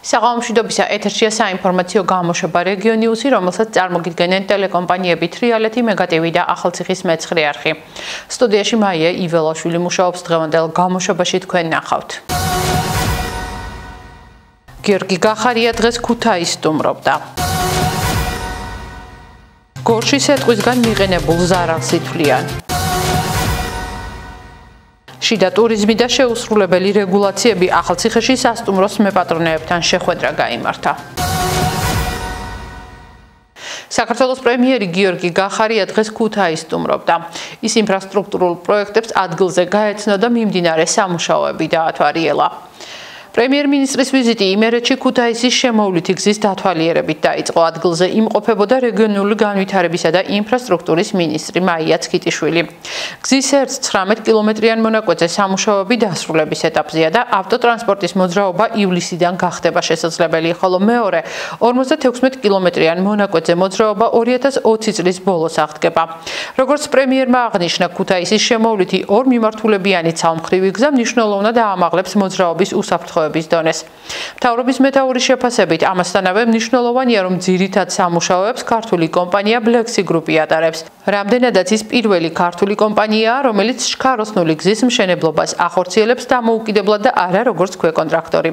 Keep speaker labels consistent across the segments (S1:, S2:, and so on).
S1: საღამომშვიდობისა ეთერშია საინფორმაციო გამოშვება რეგიონიუსი, რომელსაც წარმოგიდგენენ ტელეკომპანიები თრიალეთი, მეგატივი და ახალციხის მეცხრე არხი. სტუდიაში მაია იველაშვილი მუშაობს დღევანდელ გამოშვებაში თქვენ ნახავთ. გიორგი გახარია დღეს ქუთაისს სტუმრობდა. გორშის ეთყვისგან მიღენებულ ზარალს ითვლიან. შიდა ტურიზმი და შეუსრულებელი რეგულაციები ახალციხეში სასტუმროს მეპატრონეებთან შეხვედრა გამართა. საქართველოს პრემიერი გიორგი გახარია დღეს ქუთაისს სტუმრობდა. ის ინფრასტრუქტურულ პროექტებს ადგილზე გაეცნო და მიმდინარე სამუშაოები დაათვალიერა. პრემიერ-მინისტრის ვიზიტი იმერეთში ქუთაისის შემოვლითი გზის დათვალიერებით დაიწყო. ადგილზე იმყოფებოდა რეგიონული განვითარებისა და ინფრასტრუქტურის მინისტრი მაია ცკიტიშვილი. გზის ერთ 19 კილომეტრიან მონაკვეთზე სამუშაოები დასრულების ეტაპზეა და ავტოტრანსპორტის მოძრაობა ივლისიდან გახდება შესაძლებელი, ხოლო მეორე 56 კილომეტრიან მონაკვეთზე მოძრაობა 2020 წლის ბოლოს აღდგება. როგორც პრემიერმა აღნიშნა, ქუთაისის შემოვლითი ორ მიმართულებიანი ცალმხრივი გზა მნიშვნელოვნად აამაღლებს მოძრაობის უსაფრთხო განსხვავების დონეს. მთავრობის მეტაურის შეფასებით ამასთანავე მნიშვნელოვანია რომ ძირითად სამუშაოებს ქართული კომპანია Black-Sea Group-ი ატარებს. რამდენადაც ის პირველი ქართული კომპანიაა, რომელიც შქაროსნული გზის მშენებლობას ახორციელებს დამოუკიდებლად და არა როგორც ქვეკონტრაქტორი.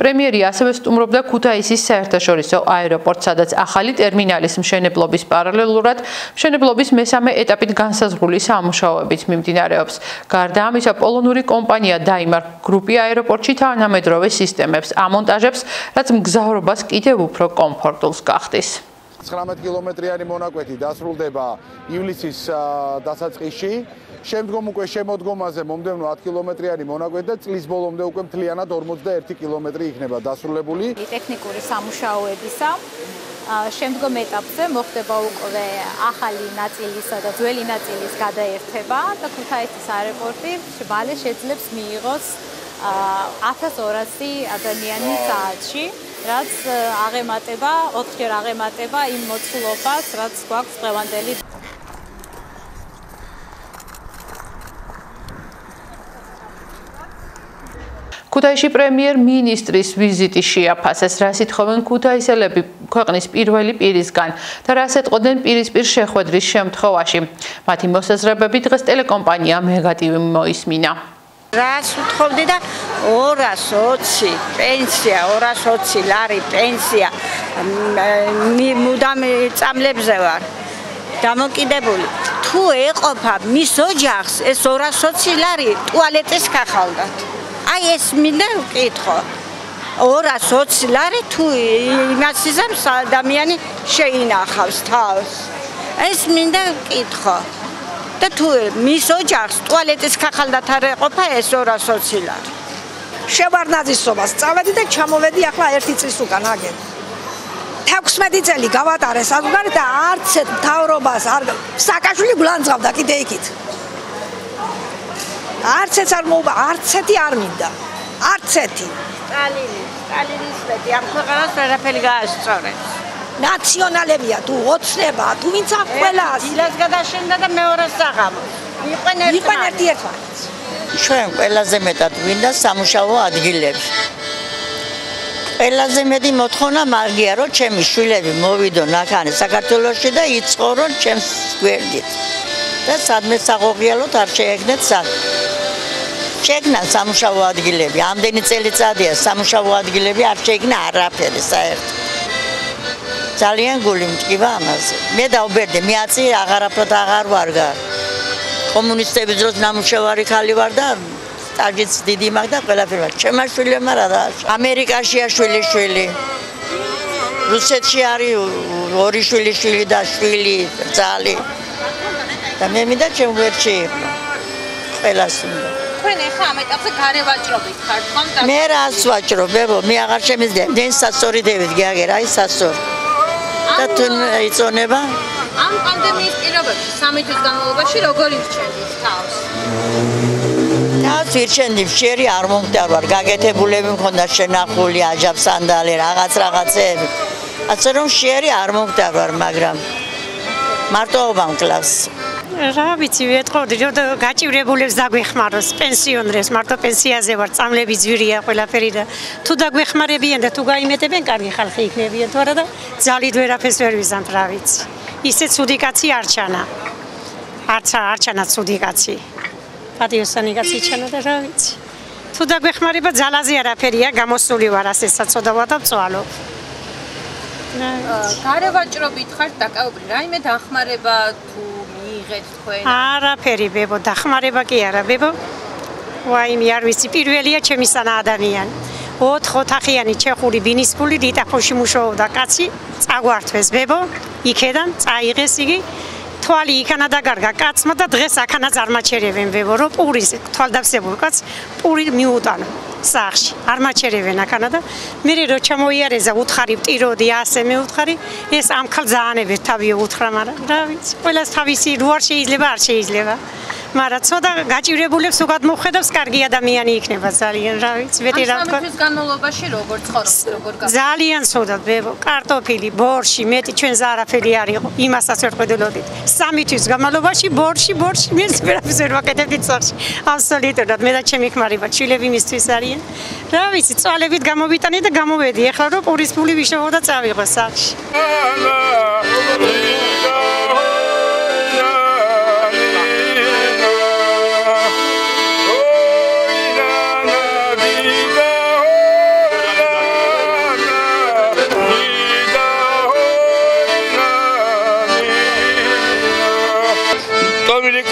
S1: პრემიერი ასევე სტუმრობდა ქუთაისის საერთაშორისო აეროპორტს, სადაც ახალი ტერმინალის მშენებლობის პარალელურად მშენებლობის მესამე ეტაპით განსაზღვრული სამუშაოებიც მიმდინარეობს. გარდა ამისა, პოლონური კომპანია Daimler Group-ი აეროპორტში თანამედ მხედროვე სისტემებს ამონტაჟებს, რაც მგზავრობას კიდევ უფრო კომფორტულს გახდის.
S2: 19 კილომეტრიანი მონაკვეთი დასრულდება ივლისის დასაწყისში. შემდგომ უკვე შემოდგომაზე მომდევნო 10 კილომეტრიანი მონაკვეთი და წლის ბოლომდე უკვე მთლიანად 41 კილომეტრი იქნება დასრულებული.
S3: ტექნიკური სამუშაოებისა შემდგომ ეტაპზე მოხდება უკვე ახალი ნაწილისა და ძველი ნაწილის გადაერთება და ქუთაისის აეროპორტი მალე შეძლებს მიიღოს 1200 ადამიანი საათში, რაც აღემატება, 4ჯერ აღემატება იმ მოცულობას, რაც გვაქვს დღევანდელი
S1: ქუთაისში პრემიერ-მინისტრის ვიზიტი შეაფასეს, რა სიტყვენ ქუთაისელები ქვეყნის პირველი პირისგან და რა ეთყოდნენ პირისპირ შეხვედრის შემთხვევაში. მათი მოსაზრებები დღეს ტელეკომპანია მეგატივი მოისმინა.
S4: რას უთხოვდი და 220 პენსია 220 ლარი პენსია მუდამ წამლებზე ვარ. დამოკიდებული. თუ ეყოფა მის ოჯახს ეს 220 ლარი ტუალეტის ხახალდათ აი ეს მინდა ვკითხო. 220 ლარი თუ იმას იზამს ადამიანი შეინახავს თავს. ეს მინდა ვკითხო და თუ მის ოჯახს ტუალეტის ხახალდათ არ ეყოფა ეს 220 ლარი.
S5: შევარნაძისობას წავედი და ჩამოვედი ახლა ერთი წლის უკან აგენ. 16 წელი გავატარე საზღვარი და არც ერთ მთავრობას არ საკაშვილი გლანძავდა კიდე იქით. არც ერთ არ მოუვა, არც ერთი არ მინდა. არც ერთი.
S4: სტალინი, სტალინის მეტი ამ ქვეყანას ვერაფერი გაასწორებს.
S5: ნაციონალებია თუ ოცნება თუ ვინც აღყოლას
S4: დილას გადაშენდა და მეორე საღამო. იყვენ ერთმანეთს. იყვენ
S5: ერთი ერთმანეთს.
S4: ჩვენ ყველაზე მეტად გვინდა სამუშაო ადგილები ყველაზე მეტი მოთხოვნა მაგია რომ ჩემი შვილები მოვიდონ აქ საქართველოსში და იცხოვრონ ჩემს გვერდით. და სადმე საღოღიალოთ არ შეექნეთ სად. შეგნა სამუშაო ადგილები ამდენი წელიწადია სამუშაო ადგილები არ შეექნა არაფერი საერთოდ ძალიან გული მტკივა ამაზე. მე დაუბერდი, მე აწი აღარაფრად აღარ ვარ გა. კომუნისტების დროს ნამუშევარი ხალი ვარ და სტაჟიც დიდი მაგ და ყველაფერი ვარ. ჩემმა შვილებმა რა და ამერიკაშია შვილი შვილი. რუსეთში არის ორი შვილი შვილი და შვილი ძალი. და მე მინდა ჩემ ვერჩი ყველას უნდა.
S3: თქვენ ახლა ამ ეტაპზე გარევაჭრობით ხართ ხომ?
S4: მე რას ვაჭრობ, ბებო, მე აღარ შემიძლია. დენ სასორი დევით გიაგერ, აი სასორი. და თუ იწონება?
S3: ამ პანდემიის პირობებში სამი თვის განმავლობაში როგორ ირჩენდით თავს?
S4: თავს ირჩენდი შერი არ მომდარვარ გაგეთებულები მქონდა შენახული აჯაბ სანდალი რაღაც რაღაცეები ასე რომ შერი არ მომდარვარ მაგრამ მარტოობა მკლავს
S6: რა ვიცი, ვეთყოდი, რომ გაჭირებულებს დაგვეხმაროს, პენსიონერებს, მარტო პენსიაზე ვარ, წამლები ძვირია ყველაფერი და თუ დაგვეხმარებიან და თუ გაიმეტებენ, კარგი ხალხი იქნებიან, თორე და ძალით ვერაფერს ვერ ვიზამთ, რა ვიცი. ისე ცუდი კაცი არჩანა. არცა არჩანა ცუდი კაცი. პატიოსანი კაცი ჩანა და რა ვიცი. თუ დაგვეხმარება ძალაზე არაფერია, გამოსული ვარ ასე საწოდავა და წვალო.
S3: გარევაჭრობით ხართ დაკავებული, რაიმე დახმარება თუ მიიღეთ თქვენ?
S6: არაფერი ბებო, დახმარება კი არა ბებო. ვაი, მე არ ვიცი, პირველია ჩემი სანა ადამიანი. 4 ოთახიანი ჩეხური ბინისკული დიტახოში მუშაობდა კაცი, წაგვართვეს ბებო, იქედან წაიღეს იგი. თვალი იქანა დაგარგა კაცმა და დღეს აქანა წარმაჩერებენ ბებო, რომ პურის თვალდავსებულ კაც პური მიუტანა. სახში. არ მაჩერებენ აქანა და მე რო ჩამოიარეზა უთხარი პტიროდი ასე მე უთხარი ეს ამქალ ზაანებს თავი უთხრა მაგრამ რა ვიცი ყველას თავისი რო არ შეიძლება არ შეიძლება მაგრამ ცოტა გაჭირებულებს უკად მოხედავს კარგი ადამიანი იქნება ძალიან რა ვიცი მეტი რა
S3: თქვა ამ განმავლობაში როგორ ცხოვრობთ როგორ გა
S6: ძალიან ცოტა ბებო კარტოფილი ბორში მეტი ჩვენ ზარაფერი არ იყო იმასაც ვერ ხედულობდით სამი თვის განმავლობაში ბორში ბორში მე ვერაფერს ვერ ვაკეთებდი წარში. აბსოლუტურად მე და ჩემი ქმარი ვარ ჩილები მისთვის არიან. რა ვიცი წვალებით გამოვიტანე და გამოვედი ეხლა რომ პურის ფული ვიშოვო და წავიღო სახში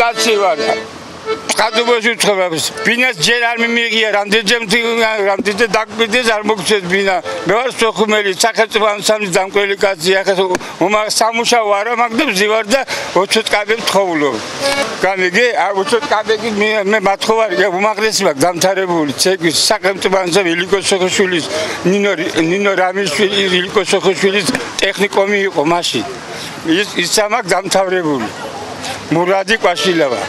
S7: კაცი ვარ. ხადუბოში ვწხოვებს. ბინას ჯერ არ მიმიღია, რამდენჯერ რამდენჯერ დაკვირდეს არ მოგწეს ბინა. მე ვარ სოხუმელი, სახელმწიფო სამის დამკველი კაცი, ახლა უმა სამუშაო არ მაგდებ ზივარ და 20 კაბე ვთხოვლო. გამიგე, ა 20 კაბეგი მე მე მათხოვარი, უმაღლესი მაგ დამთარებული ცეკვის სახელმწიფო სამის ილიკო სოხუშვილის ნინო ნინო რამიშვილი ილიკო სოხუშვილის ტექნიკომი იყო მაშინ. ის ის სამაკ დამთავრებული. მურადი კვაშილავა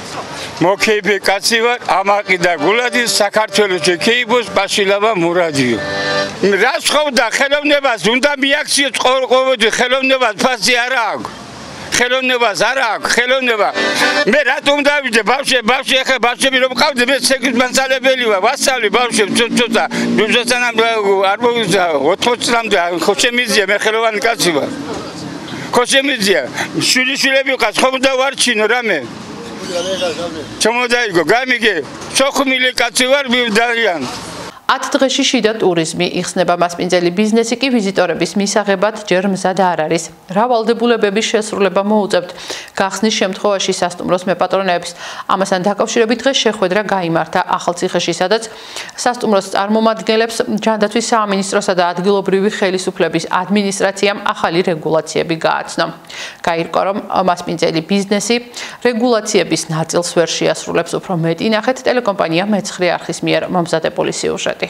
S7: მოქეიბე კაცი ვარ ამაყი და გულადი საქართველოს ქეიბოს კვაშილავა მურადიო რას ხოვდა ხელოვნებას უნდა მიაქციო ყოველდღე ხელოვნებას ფასი არა აქვს ხელოვნებას არა აქვს ხელოვნება მე რატომ დავიდე ბავშვი ბავშვი ახლა ბავშვები რომ ყავდი მე ცეკვის მასალებელი ვარ ვასწავლი ბავშვებს ცოტა ბიუჯეტთან არ მოგიზა 80 წლამდე ხო შემიძლია მე ხელოვანი კაცი ვარ ხო შემიძლია შვილი შვილები ყავს ხომ და ვარჩინო რამე? ჩამოდაიგო გამიგე. სოხუმილი კაცი ვარ მივდარიან
S1: 10 დღეში შიდა ტურიზმი იხსნება მასპინძელი ბიზნესი კი ვიზიტორების მისაღებად ჯერ მზად არ არის. რა ვალდებულებების შესრულება მოუწევთ გახსნის შემთხვევაში სასტუმროს მეპატრონეებს. ამასთან დაკავშირებით დღეს შეხვედრა გამართა ახალციხეში, სადაც სასტუმროს წარმომადგენლებს ჯანდაცვის სამინისტროსა და ადგილობრივი ხელისუფლების ადმინისტრაციამ ახალი რეგულაციები გააცნო. გაირკვა რომ მასპინძელი ბიზნესი რეგულაციების ნაწილს ვერ შეასრულებს უფრო მეტი ნახეთ ტელეკომპანია მეცხრე არხის მიერ მომზადებული სიუჟეტი.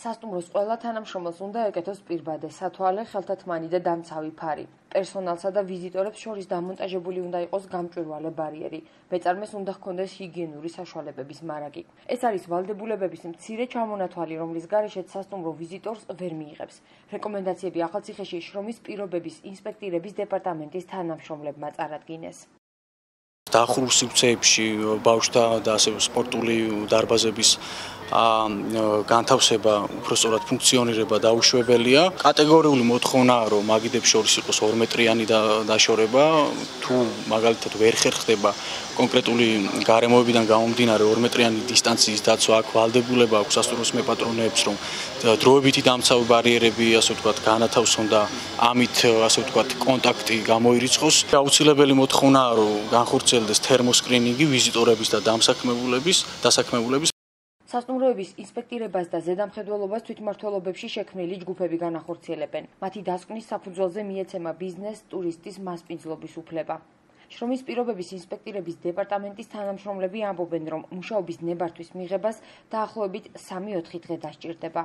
S8: სასტუმროს ყველა თანამშრომელს უნდა ეკეთოს პირბადე, სათვალე, ხელთათმანი და დამცავი ფარი. პერსონალსა და ვიზიტორებს შორის დამონტაჟებული უნდა იყოს გამჭვირვალე ბარიერი. მეწარმეს უნდა ჰქონდეს ჰიგიენური საშუალებების მარაგი. ეს არის ვალდებულებების მცირე ჩამონათვალი, რომლის გარეშეც სასტუმრო ვიზიტორს ვერ მიიღებს. რეკომენდაციები ახალციხეში შრომის პირობების ინსპექტირების დეპარტამენტის თანამშრომლებმა წარადგინეს.
S9: დახრულ სივრცეებში ბავშვთა და ასე სპორტული დარბაზების განთავსება უბრალოდ ფუნქციონირება დაუშვებელია. კატეგორიული მოთხოვნაა, რომ მაგიდებს შორის იყოს 2 მეტრიანი დაშორება, თუ მაგალითად ვერ ხერხდება კონკრეტული გარემოებიდან გამომდინარე 2 მეტრიანი დისტანციის დაცვა, აქ ვალდებულება აქვს სასტუმროს მეპატრონეებს, რომ დროებითი დამცავი ბარიერები, ასე ვთქვათ, განათავსონ და ამით, ასე ვთქვათ, კონტაქტი გამოირიცხოს. აუცილებელი მოთხოვნაა, რომ განხორციელდეს თერმოსკრინინგი ვიზიტორების და დამსაქმებულების, დასაქმებულების
S8: სასტუმროების ინსპექტირებას და ზედამხედველობას თვითმმართველობებში შექმნილი ჯგუფები განახორციელებენ. მათი დასკვნის საფუძველზე მიეცემა ბიზნეს ტურისტის მასპინძლობის უფლება. შრომის პირობების ინსპექტირების დეპარტამენტის თანამშრომლები ამბობენ, რომ მუშაობის ნებართვის მიღებას დაახლოებით 3-4 დღე დასჭირდება.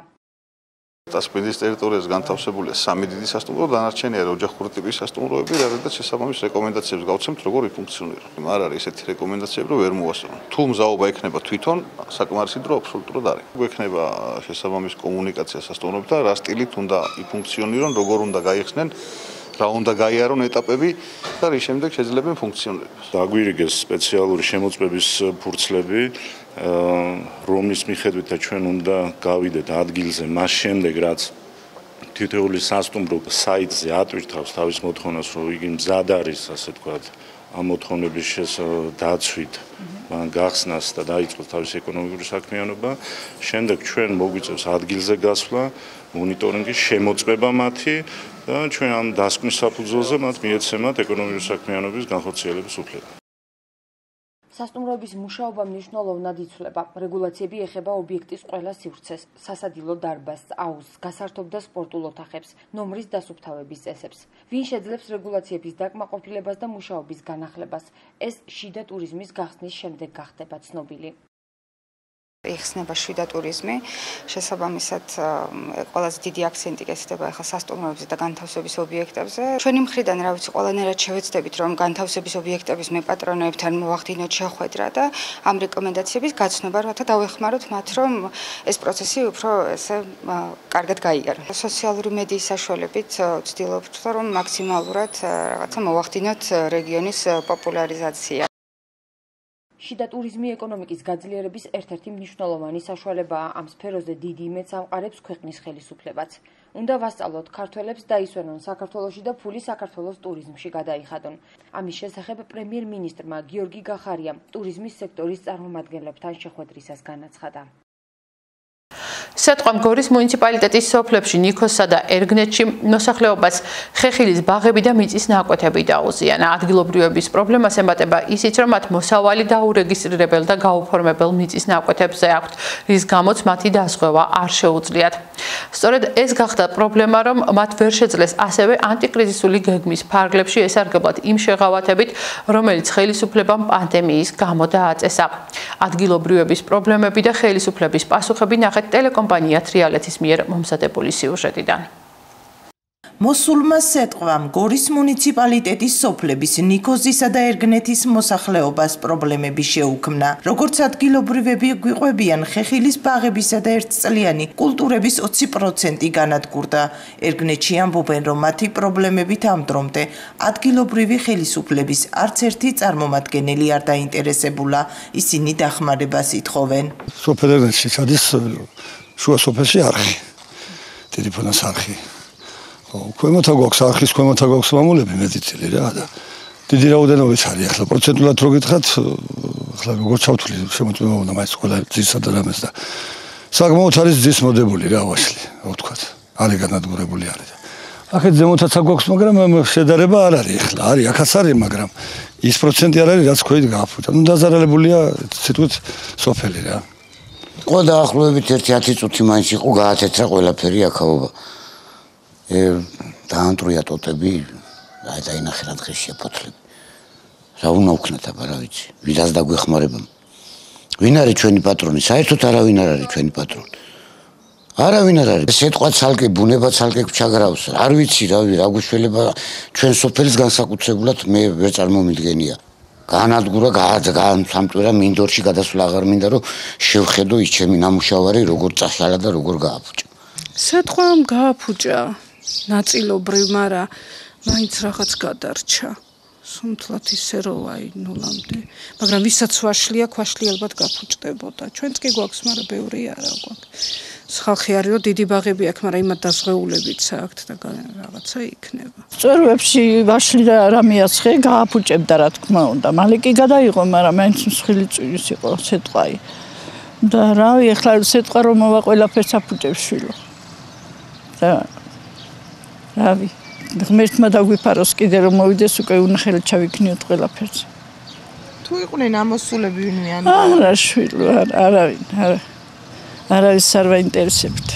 S10: ტასპინდის ტერიტორიაზე განთავსებულია სამი დიდი სასტუმრო, დანარჩენია ოჯახური ტიპის სასტუმროები, რადგან შესაბამის რეკომენდაციებს გავცემთ, როგორ იფუნქციონირება. არ არის ესეთი რეკომენდაციები, რომ ვერ მოასწრო. თუ მზაობა ექნება თვითონ, საკმარისი დრო აბსოლუტურად არის. გვექნება შესაბამის კომუნიკაცია სასტუმროებთან, რა სტილით უნდა იფუნქციონირონ, როგორ უნდა გაიხსნენ რა უნდა გაიარონ ეტაპები და რის შემდეგ შეძლებენ ფუნქციონირებას.
S11: დაგვირიგეს სპეციალური შემოწმების ფურცლები, რომლის მიხედვითაც ჩვენ უნდა გავიდეთ ადგილზე მას შემდეგ, რაც თითოეული სასტუმრო საიტზე ატვირთავს თავის მოთხოვნას, რომ იგი მზად არის, ასე თქვა, ამ მოთხოვნების დაცვით, მან გახსნას და დაიწყოს თავის ეკონომიკური საქმიანობა. შემდეგ ჩვენ მოგვიწევს ადგილზე გასვლა, მონიტორინგი, შემოწმება მათი და ჩვენ ამ დასკვნის საფუძველზე მათ მიეცემათ ეკონომიკური საქმიანობის განხორციელების უფლება.
S8: სასტუმროების მუშაობა მნიშვნელოვნად იცვლება. რეგულაციები ეხება ობიექტის ყველა სივრცეს, სასადილო დარბაზს, აუზს, გასართობ და სპორტულ ოთახებს, ნომრის დასუფთავების წესებს. ვინ შეძლებს რეგულაციების დაკმაყოფილებას და მუშაობის განახლებას? ეს შიდა ტურიზმის გახსნის შემდეგ გახდება ცნობილი.
S12: იხსნება შვიდა ტურიზმი. შესაბამისად, ყველაზე დიდი აქცენტი გესდება ახლა სასტუმროებზე და განთავსების ობიექტებზე. ჩვენი მხრიდან, რა ვიცი, ყველანაირად შევეცდებით, რომ განთავსების ობიექტების მეპატრონეებთან მოვახდინოთ შეხვედრა და ამ რეკომენდაციების გაცნობა, რათა დავეხმაროთ მათ, რომ ეს პროცესი უფრო ესე კარგად გაიაროს. სოციალური მედიის საშუალებით ვცდილობთ, რომ მაქსიმალურად რაღაცა მოვახდინოთ რეგიონის პოპულარიზაცია.
S8: შიდა ტურიზმი ეკონომიკის გაძლიერების ერთ-ერთი მნიშვნელოვანი საშუალებაა. ამ სფეროზე დიდი იმედს ამყარებს ქვეყნის ხელისუფლებაც. უნდა ვასწავლოთ ქართველებს დაისვენონ საქართველოსში და ფული საქართველოს ტურიზმში გადაიხადონ. ამის შესახებ პრემიერ-მინისტრმა გიორგი გახარიამ ტურიზმის სექტორის წარმომადგენლებთან შეხვედრისას განაცხადა.
S1: სეტყვამ გორის მუნიციპალიტეტის სოფლებში ნიქოსსა და ერგნეთში მოსახლეობას ხეხილის ბაღები და მიწის ნაკვეთები დაუზიანა. ადგილობრივების პრობლემას ემატება ისიც, რომ მათ მოსავალი დაურეგისტრირებელ და გაუფორმებელ მიწის ნაკვეთებზე აქვთ, რის გამოც მათი დასხვევა არ შეუძლიათ. სწორედ ეს გახდა პრობლემა, რომ მათ ვერ შეძლეს ასევე ანტიკრიზისული გეგმის ფარგლებში ესარგებლად იმ შეღავათებით, რომელიც ხელისუფლებამ პანდემიის გამო დააწესა. ადგილობრივების პრობლემები და ხელისუფლების პასუხები ნახეთ ტელეკომპანიებში კომპანია თრიალეთის მიერ მომზადებული სიუჟეტიდან.
S13: მოსულმა სეტყვამ გორის მუნიციპალიტეტის სოფლების ნიკოზისა და ერგნეთის მოსახლეობას პრობლემები შეუქმნა. როგორც ადგილობრივები გვიყვებიან, ხეხილის ბაღებისა და ერთწლიანი კულტურების 20% განადგურდა. ერგნეთში ამბობენ, რომ მათი პრობლემებით ამ დრომდე ადგილობრივი ხელისუფლების არც ერთი წარმომადგენელი არ დაინტერესებულა. ისინი დახმარებას ითხოვენ.
S14: სოფელებში სადის შუა სოფელში არხი. ტელეფონის არხი. ხო, ქვემოთა გვაქვს არხის ქვემოთა გვაქვს მამულები მეტიცილი რა და დიდი რაოდენობით არის ახლა პროცენტულად რო გითხრათ, ახლა როგორ ჩავთვლი შემოწმება უნდა მაინც ყველა ძისა და რამეს და საკმაოდ არის ძის მოდებული რა ვაშლი, რა ვთქვათ. არის განადგურებული არის. ახეთ ზემოთაც აგვაქვს, მაგრამ შედარება არ არის ახლა. არის, ახაც არის, მაგრამ ის პროცენტი არ არის, რაც ქვით გააფუჭა. ნუ დაზარალებულია, ციტყვით სოფელი რა.
S15: ყო დაახლოებით 1-10 წუთი მაინც იყო გაათეთრა ყველაფერი აქაობა. ე დაანტრუია ტოტები, აი დაინახე რა დღეს შეფოთლები. რა უნდა ვქნათ აბა რა ვიცი, ვიდას დაგვეხმარება. ვინ არის ჩვენი პატრონი? საერთოდ არავინ არ არის ჩვენი პატრონი. არავინ არ არის. სიტყვა ცალკე ბუნება ცალკე ჩაგრავს. არ ვიცი რა ვი რა გუშველება ჩვენ სოფელის განსაკუთრებულად მე ვერ წარმომიდგენია. განადგურა გამსამტვრა მინდორში გადასვლა აღარ მინდა რომ შევხედო ის ჩემი ნამუშევარი როგორ წაშალა და როგორ გააფუჭა.
S16: სათხოვამ გააფუჭა? ნაწილობრივ მაგრამ მაინც რაღაც გადარჩა. სუმთლად ისე რომ აი ნულამდე. მაგრამ ვისაც ვაშლია ქვაშლი ალბათ გაფუჭდებოდა. ჩვენც კი გვაქვს მაგრამ ბევრი არა გვაქვს ხალხი არის რომ დიდი ბაღები აქვს, მაგრამ იმათ დასღეულებიც აქვს და რაღაცა იქნება.
S17: წვერებში ვაშლი და რა მიაცხე, გააფუჭებდა რა თქმა უნდა. მალე კი გადაიღო, მაგრამ მაინც მსხვილი წვირის იყო სიტყვაი. და რავი, ახლა სიტყვა რომ მოვა ყველაფერს აფუჭებს შვილო. და რავი, ღმერთმა დაგვიფაროს კიდე რომ მოვიდეს უკვე უნახელი ჩავიქნიოთ ყველაფერს.
S18: თუ იყვნენ ამოსულები ვინმე ან
S17: არა შვილო, არავინ, არა. არავის არ ვაინტერესებთ.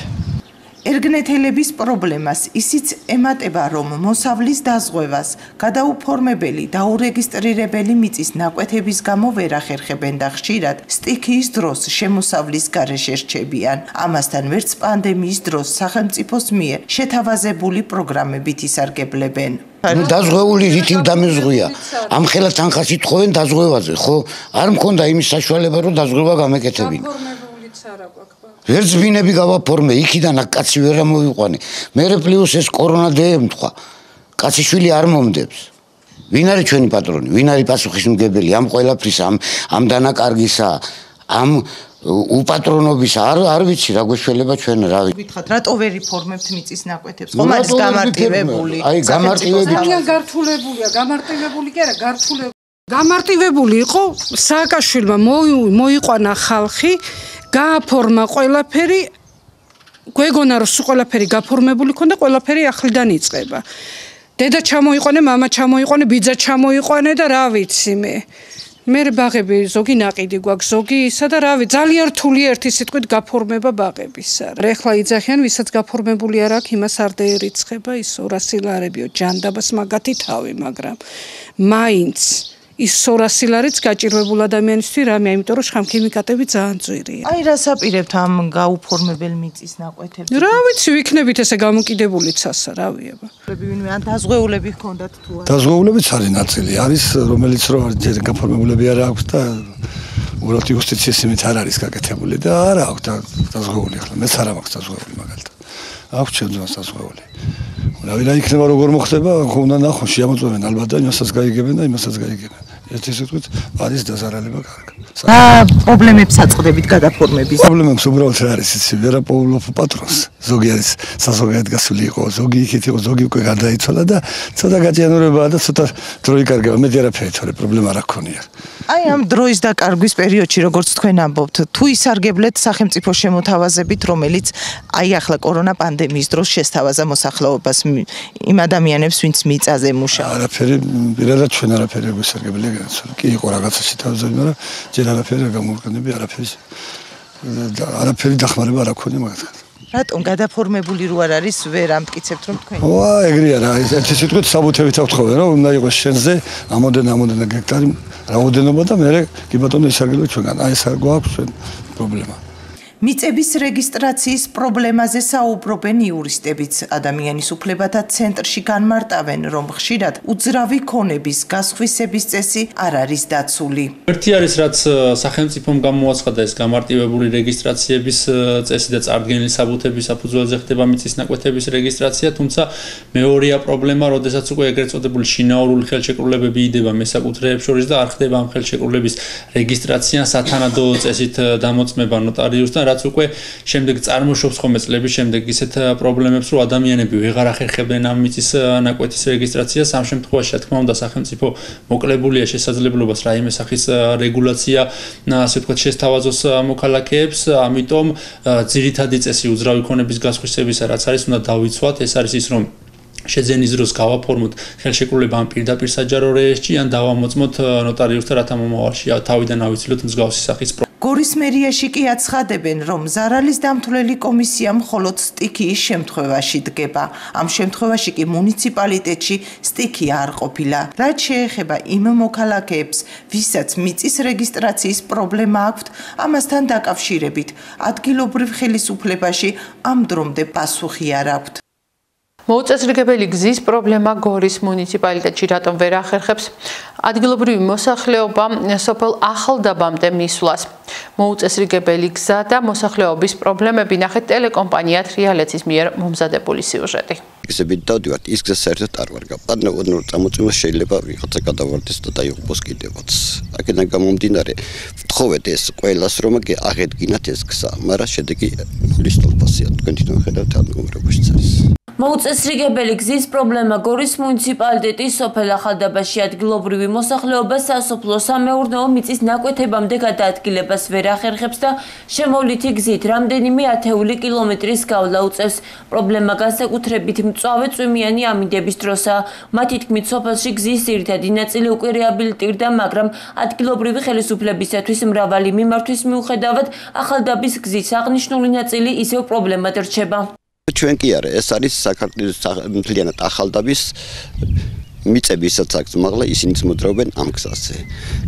S13: ერგნეთელების პრობლემას ისიც ემატება, რომ მოსავლის დაზღვევას გადაუფორმებელი და ურეგისტრირებელი მიწის ნაკვეთების გამო ვერ ახერხებენ და ხშირად სტიქიის დროს შემოსავლის გარეშე რჩებიან. ამასთან ვერც პანდემიის დროს სახელმწიფოს მიერ შეთავაზებული პროგრამებით ისარგებლებენ.
S15: ну დაზღვეული რითი დამეზღვია ამ ხელა თანხას ითხოვენ დაზღვევაზე ხო არ მქონდა იმის საშუალება რომ დაზღვევა გამეკეთებინა ვერ ზვინები გავაფორმე იქიდან აკაცი ვერ ამოვიყვანე მე პლუს ეს კორონა დაემთხვა კაციშვილი არ მომდებს. ვინ არის ჩვენი პატრონი? ვინ არის პასუხისმგებელი ამ ყველაფრის ამ ამ დანაკარგისა? ამ უპატრონობის არ არ ვიცი რა გვეშველება ჩვენ რა ვიცი.
S18: გითხათ, რატო ვერ რეფორმებთ მიწის ნაკვეთებს? ხომ არის გამარტივებული?
S15: აი, გამარტივებული.
S16: ძალიან გართულებულია, გამარტივებული კი არა, გართულებული. გამარტივებული იყო სააკაშვილმა მოიყვანა ხალხი, გააფორმა ყველაფერი გვეგონა რომ სულ ყველაფერი გაფორმებული ქონდა, ყველაფერი ახლიდან იწყება. დედა ჩამოიყვანე, мама ჩამოიყვანე, ბიძა ჩამოიყვანე და რა ვიცი მე. მე ბაღები ზოგი ناقიდი გვაქვს, ზოგი ისა და რავი, ძალიან რთული ერთი სიტყვით გაფორმება ბაღების არ. ეხლა იძახიან, ვისაც გაფორმებული არ აქვს, იმას არ დაერიცხება ის 200 ლარებიო, ჯანდაბას მაგათი თავი, მაგრამ მაინც ის სორასილარიც გაჭირვებულ ადამიანისთვის რამე, იმიტომ რომ შხამქიმიკატები ძალიან ძვირია.
S18: აი რას აპირებთ ამ გაუფორმებელ მიწის ნაკვეთებს?
S16: რა ვიცი, ვიქნებით ესე გამოკიდებული ცასა, რა ვიება.
S18: ვინმე ან დაზღვეულები ჰქონდათ თუ არა?
S14: დაზღვეულებიც არის ნაწილი, არის რომელიც რო არ ჯერ გაფორმებულები არ აქვს და უბრალოდ იუსტიციის იმით არ არის გაკეთებული და არა აქვს დაზღვეული ახლა მეც არ მაქვს დაზღვეული მაგალითად. აქვს ჩემს დაზღვეული. რა ვინა იქნება როგორ მოხდება, ხო უნდა ნახო შეამოწმებენ ალბათ და იმასაც გაიგებენ და იმასაც გაიგებენ. ერთი სიტყვით არის დაზარალება კარგი.
S18: რა პრობლემებს აწყდებით გადაფორმების?
S14: პრობლემებს უბრალოდ რა არის იცი, ვერა პოულოფ პატრონს. ზოგი არის საზოგადოებრივ გასული იყო, ზოგი იქით იყო, ზოგი უკვე გარდაიცვალა და ცოტა გაჭიანურებაა და ცოტა დროი კარგება. მე დიარაფერი თორე პრობლემა რა ქონია.
S18: აი ამ დროის დაკარგვის პერიოდში როგორც თქვენ ამბობთ, თუ ისარგებლეთ სახელმწიფო შემოთავაზებით, რომელიც აი ახლა კორონა პანდემიის დროს შესთავაზა მოსახლეობას იმ ადამიანებს, ვინც მიწაზე მუშაობს.
S14: არაფერი, პირადად ჩვენ არაფერი გვისარგებელია განსხვავებული. კი იყო რაღაცაში თავზები, მაგრამ ჯერ არაფერი არ გამოვყენები, არაფერი. არაფერი დახმარება არ აქვს მაგათ.
S18: რატომ გადაფორმებული რო არ არის ვერ ამტკიცებთ რომ თქვენ?
S14: ვა, ეგრეა რა, ეს სიტყვით საბუთებით ავთხოვე რომ უნდა იყოს შენზე ამოდენ ამოდენ გექტარი რაოდენობა და მე კი ბატონო ისარგებლო ჩვენგან. აი ეს არ გვაქვს პრობლემა.
S13: მიწების რეგისტრაციის პრობლემაზე საუბრობენ იურისტებიც. ადამიანის უფლებათა ცენტრში განმარტავენ, რომ ხშირად უძრავი ქონების გასხვისების წესი არ არის დაცული.
S19: ერთი არის რაც სახელმწიფომ გამოაცხადა ეს გამარტივებული რეგისტრაციების წესი და წარდგენილი საბუთების საფუძველზე ხდება მიწის ნაკვეთების რეგისტრაცია, თუმცა მეორეა პრობლემა, როდესაც უკვე ეგრეთ წოდებული შინაურული ხელშეკრულებები იდება მესაკუთრეებს შორის და არ ხდება ამ ხელშეკრულების რეგისტრაცია სათანადო წესით დამოწმება ნოტარიუსთან რაც უკვე შემდეგ წარმოშობს ხოლმე წლების შემდეგ ისეთ პრობლემებს, რომ ადამიანები ვეღარ ახერხებენ ამ მიწის ნაკვეთის რეგისტრაციას, ამ შემთხვევაში, რა თქმა უნდა, სახელმწიფო მოკლებულია შესაძლებლობას რაიმე სახის რეგულაცია, ასე ვთქვათ, შესთავაზოს მოქალაქეებს, ამიტომ ძირითადი წესი უძრავი ქონების გასხვისებისა, რაც არის, უნდა დავიცვათ, ეს არის ის, რომ შეძენის დროს გავაფორმოთ ხელშეკრულება ამ პირდაპირ საჯარო რეესტრში ან დავამოწმოთ ნოტარიუსთან რათა მომავალში თავიდან ავიცილოთ მსგავსი სახის
S13: გორის მერიაში კი აცხადებენ, რომ ზარალის დამთვლელი კომისია მხოლოდ სტიქიის შემთხვევაში დგება. ამ შემთხვევაში კი მუნიციპალიტეტში სტიქი არ ყოფილა. რაც შეეხება იმ მოქალაქეებს, ვისაც მიწის რეგისტრაციის პრობლემა აქვთ, ამასთან დაკავშირებით ადგილობრივ ხელისუფლებაში ამ დრომდე პასუხი არ აქვთ.
S1: მოუწესრიგებელი გზის პრობლემა გორის მუნიციპალიტეტში რატომ ვერ ახერხებს? ადგილობრივი მოსახლეობა სოფელ ახალდაბამდე მისვლას. მოუწესრიგებელი გზა და მოსახლეობის პრობლემები ნახეთ ტელეკომპანია თრიალეთის მიერ მომზადებული სიუჟეტი.
S20: ისებით დავდივართ ის გზა საერთოდ არ ვარ გაპარნეულ ნუ წამოწიმა შეიძლება ვიღაცა გადავარდეს და დაიღუპოს კიდევაც. აქედან გამომდინარე ვთხოვეთ ეს ყველას რომ აღედგინათ ეს გზა მაგრამ შედეგი ლისტოლფასია თქვენ თვითონ ხედავთ ამ გუმრებაშიც არის
S21: მოუწესრიგებელი გზის პრობლემა გორის მუნიციპალიტეტის სოფელ ახალდაბაში ადგილობრივი მოსახლეობა სასოფლო სამეურნეო მიწის ნაკვეთებამდე გადაადგილებას ვერ ახერხებს და შემოვლითი გზით რამდენიმე ათეული კილომეტრის გავლა უწევს. პრობლემა განსაკუთრებით მწვავე წვიმიანი ამინდების დროსაა. მათი თქმით, სოფელში გზის ძირითადი ნაწილი უკვე რეაბილიტირდა, მაგრამ ადგილობრივი ხელისუფლებისათვის მრავალი მიმართვის მიუხედავად ახალდაბის გზის აღნიშნული ნაწილი ისევ პრობლემად რჩება.
S20: ჩვენ კი არა ეს არის საქართველოს მთლიანად ახალდაბის მიწებისაც აქვს მაგრამ ისინიც მოძრაობენ ამ გზაზე.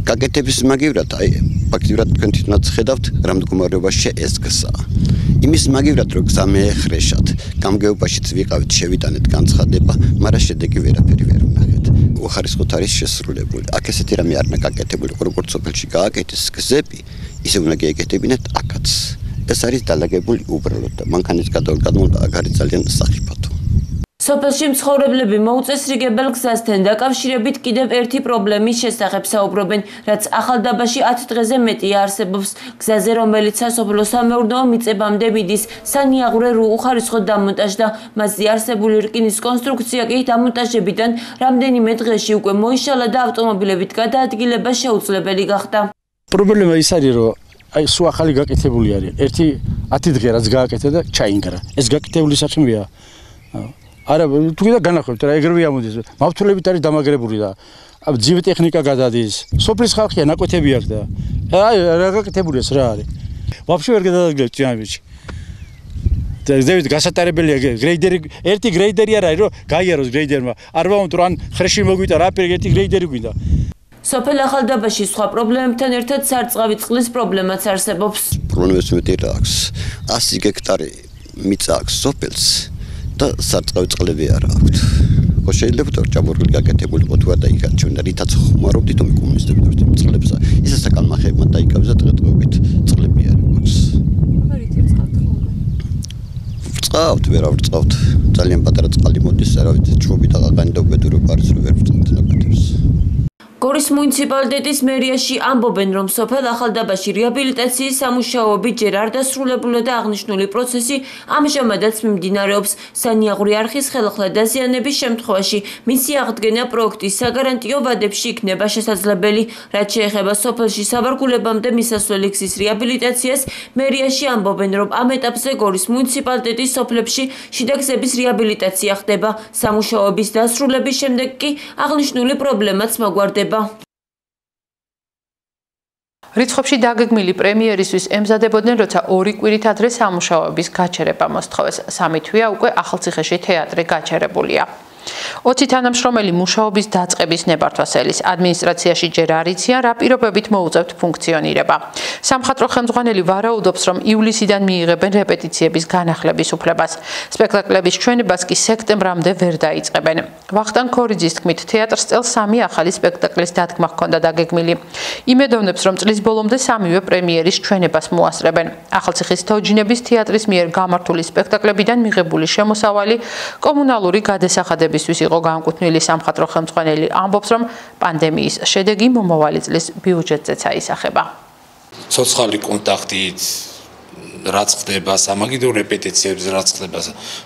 S20: გაკეთების მაგივრად აი ფაქტიურად თქვენ თვითონაც ხედავთ რამ მდგომარეობაში ეს გზა იმის მაგივრად რომ გზა მეხრეშად გამგეობაშიც ვიყავით შევიტანეთ განცხადება მაგრამ შედეგი ვერაფერი ვერ ვნახეთ. უხარისხოთ არის შესრულებული. აქ ესეთი რამე არ ნაკეთებული როგორც სოფელში გააკეთეს გზები ისე უნდა გაეკეთებინათ აქაც ეს არის დალაგებული უბრალოდ და მანქანის გადავგადმო აქ არის ძალიან სახიფათო
S21: სოფელში მცხოვრებლები მოუწესრიგებელ გზასთან დაკავშირებით კიდევ ერთი პრობლემის შესახებ საუბრობენ, რაც ახალდაბაში 10 დღეზე მეტი არსებობს. გზაზე, რომელიც სასოფლო სამეურნეო მიწებამდე მიდის, სანიაღვრე რო უხარისხოდ დამონტაჟდა, მასზე არსებული რკინის კონსტრუქცია კი დამონტაჟებიდან რამდენიმე დღეში უკვე მოიშალა და ავტომობილებით გადაადგილება შეუძლებელი გახდა.
S22: პრობლემა ის არის, რომ აი სულ ახალი გაკეთებული არის. ერთი 10 დღე რაც გააკეთა და ჩაინგრა. ეს გაკეთებული საქმეა. არა თუ კიდე განახვევთ რა ეგრევე ამოდის. მავთულებით არის დამაგრებული და ძივ ტექნიკა გადადის. სოფლის ხალხია ნაკვეთები აქვს და. აი რა გაკეთებული ეს რა არის? ვაფშე ვერ გადაადგილეთ ჭიამიჩი და ზევით გასატარებელია გრეიდერი ერთი გრეიდერი არ არის რომ გაიაროს გრეიდერმა. არ ვამბობ რომ ან ხრეში მოგვიტა რა პირ ერთი გრეიდერი გვინდა
S21: სოფელ ახალდაბაში სხვა პრობლემებთან ერთად სარწყავი წყლის პრობლემაც არსებობს
S20: პრობლემებს მეტი რა აქვს 100 გექტარი მიწა აქვს სოფელს და სარწყავი წყლები არ აქვთ. ხო შეიძლება თორ ჭაბურული გაკეთებულიყო თუ არ დაიგარჩენა და რითაც ხმარობდით ომი კომუნისტებს და წყლებს. ისა საკალმახებმა დაიკავზა დღედღობით წყლები არ აქვს. წყავთ, ვერ ავრწყავთ. ძალიან პატარა წყალი მოდის, რა ვიცი, ჩუბი და ყაყანი და უბედური პარს ვერ ვწყავთ ნაკეთებს.
S21: გორის მუნიციპალიტეტის მერიაში ამბობენ, რომ სოფელ ახალდაბაში რეაბილიტაციის სამუშაოები ჯერ არ დასრულებულა და აღნიშნული პროცესი ამჟამადაც მიმდინარეობს. სანიაღური არხის ხელახლა დაზიანების შემთხვევაში მისი აღდგენა პროექტის საგარანტიო ვადებში იქნება შესაძლებელი. რაც შეეხება სოფელში საბარგულებამდე მისასვლელი გზის რეაბილიტაციას, მერიაში ამბობენ, რომ ამ ეტაპზე გორის მუნიციპალიტეტის სოფლებში შიდაგზების რეაბილიტაცია ხდება. სამუშაოების დასრულების შემდეგ კი აღნიშნული პრობლემაც მოგვარდება.
S1: რიცხვებში დაგეგმილი პრემიერისთვის ემზადებოდნენ, როცა ორი კვირით ადრე სამუშაოების გაჩერება მოსთხოვეს. სამი თვეა უკვე ახალციხეში თეატრი გაჩერებულია. 20 თანამშრომელი მუშაობის დაწყების ნებართვასელის ადმინისტრაციაში ჯერ არ იციან რა პირობებით მოუწევთ ფუნქციონირება. სამხატრო ხელმძღვანელი ვარაუდობს, რომ ივლისიდან მიიღებენ რეპეტიციების განახლების უფლებას. სპექტაკლების ჩვენებას კი სექტემბრამდე ვერ დაიწყებენ. ვახტანგ ქორიძის თქმით, თეატრს წელს სამი ახალი სპექტაკლის დადგმა ჰქონდა დაგეგმილი. იმედოვნებს, რომ წლის ბოლომდე სამივე პრემიერის ჩვენებას მოასწრებენ. ახალციხის თოჯინების თეატრის მიერ გამართული სპექტაკლებიდან მიღებული შემოსავალი კომუნალური გადასახადებისთვის იყო განკუთვნილი სამხატრო ხელმძღვანელი ამბობს, რომ პანდემიის შედეგი მომავალი წლის ბიუჯეტზეც აისახება.
S23: ცოცხალი კონტაქტით რაც ხდება სამაგიდო რეპეტიციებზე, რაც ხდება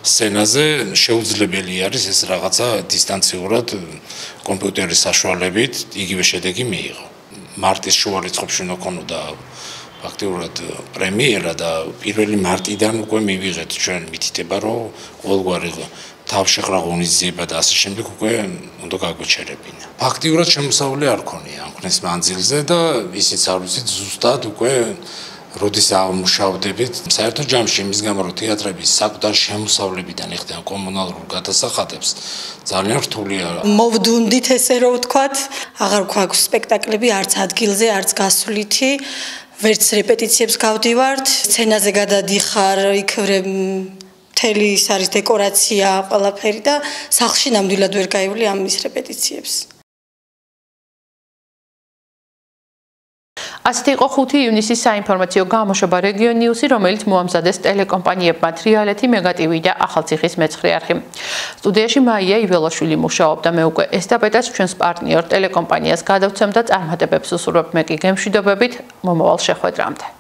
S23: სცენაზე, შეუძლებელი არის ეს რაღაცა დისტანციურად კომპიუტერის საშუალებით იგივე შედეგი მიიღო. მარტის შუა რიცხვებში უნდა ქონოდა ფაქტიურად პრემიერა და პირველი მარტიდან უკვე მივიღეთ ჩვენ მითითება, რომ ყოველგვარი თავშეხრა ღონისძიება და ასე შემდეგ უკვე უნდა გაგვეჩერებინა. ფაქტიურად შემოსავლე არ ქონია ამ ქნის მანძილზე და ისიც არ ვიცით ზუსტად უკვე როდის ამუშავდებით საერთო ჯამში იმის გამო რომ თეატრების საკუთარ შემოსავლებიდან ეხდიან კომუნალურ გადასახადებს ძალიან რთულია.
S24: მოვდუნდით ესე რომ ვთქვათ. აღარ გვაქვს სპექტაკლები არც ადგილზე არც გასვლითი. ვერც რეპეტიციებს გავდივართ. სცენაზე გადადიხარ იქ მთელი ის არის დეკორაცია, ყველაფერი და სახლში ნამდვილად ვერ გაივლი ამ მის რეპეტიციებს.
S1: ასეთი იყო 5 ივნისის საინფორმაციო გამოშვება რეგიონ ნიუსი, რომელიც მოამზადეს ტელეკომპანიებმა თრიალეთი, მეგატივი და ახალციხის მეცხრე არხი. სტუდიაში მაია იველაშვილი მუშაობდა, მე უკვე ესტაპეტას ჩვენს პარტნიორ ტელეკომპანიას გადავცემ და წარმატებებს უსურვებ მე კი გემშვიდობებით მომავალ შეხვედრამდე.